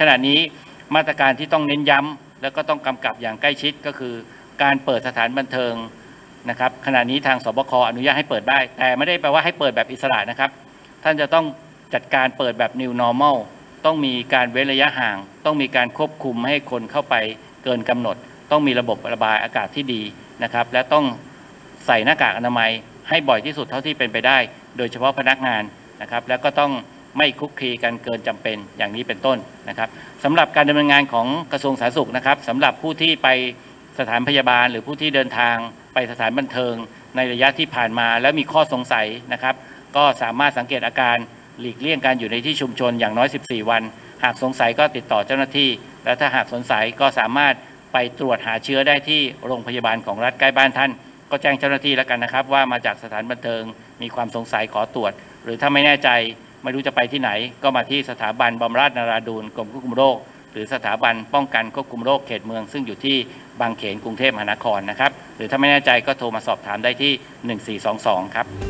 ขณะนี้มาตรการที่ต้องเน้นย้ำแล้วก็ต้องกำกับอย่างใกล้ชิดก็คือ การเปิดสถานบันเทิงนะครับขณะนี้ทางสบคอนุญาตให้เปิดได้ แต่ไม่ได้แปลว่าให้เปิดแบบอิสระนะครับ ท่านจะต้องจัดการเปิดแบบ new normal ต้องมีการเว้นระยะห่าง ต้องมีการควบคุมให้คนเข้าไปเกินกำหนด ต้องมีระบบระบายอากาศที่ดีนะครับ และต้องใส่หน้ากากอนามัยให้บ่อยที่สุดเท่าที่เป็นไปได้ โดยเฉพาะพนักงานนะครับ แล้วก็ต้อง ไม่คุกคีกันเกินจำเป็นอย่างนี้เป็นต้นนะครับสำหรับการดำเนินงานของกระทรวงสาธารณสุขนะครับสำหรับผู้ที่ไปสถานพยาบาล หรือผู้ที่เดินทางไปสถานบันเทิง ในระยะที่ผ่านมา แล้วมีข้อสงสัยนะครับ ก็สามารถสังเกตอาการหลีกเลี่ยงการอยู่ในที่ชุมชนอย่างน้อย 14 วัน หากสงสัยก็ติดต่อเจ้าหน้าที่ และถ้าหากสงสัยก็สามารถไปตรวจหาเชื้อได้ที่โรงพยาบาลของรัฐใกล้บ้านท่าน ก็แจ้งเจ้าหน้าที่แล้วกันนะครับ ว่ามาจากสถานบันเทิงมีความสงสัยขอตรวจ หรือถ้าไม่แน่ใจ ไม่รู้จะไปที่ไหน ก็มาที่สถาบันบำราศนาราดูนกรมควบคุมโรค หรือสถาบันป้องกันควบคุมโรคเขตเมือง ซึ่งอยู่ที่บางเขนกรุงเทพมหานครนะครับ หรือถ้าไม่แน่ใจก็โทรมาสอบถามได้ที่ 1422 ครับ